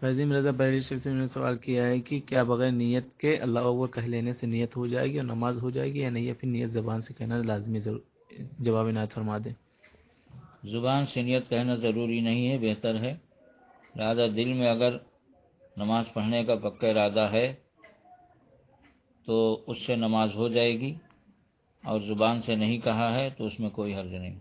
फैजीम रजा बहरी शिव से मैंने सवाल किया है कि क्या बगैर नीयत के अल्लाह अकबर कह लेने से नीयत हो जाएगी और नमाज़ हो जाएगी या नहीं? या फिर नीयत जबान से कहना लाजमी जवाब नायत फरमा दें। ज़ुबान से नीयत कहना ज़रूरी नहीं है, बेहतर है। लिहाजा दिल में अगर नमाज़ पढ़ने का पक्का इरादा है तो उससे नमाज़ हो जाएगी। और ज़ुबान से नहीं कहा है तो उसमें कोई हर्ज नहीं।